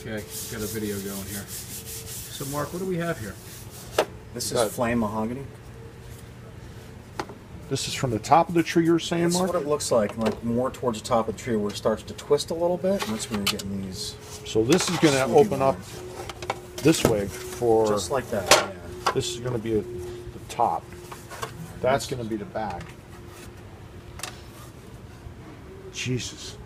Okay, got a video going here. So, Mark, what do we have here? This is flame mahogany. This is from the top of the tree you're saying, That's Mark? what it looks like, like more towards the top of the tree where it starts to twist a little bit, and that's where you're getting these. So this is going to open up this way for. Just like that, yeah. This is going to be a, the top. That's going to be the back. Jesus.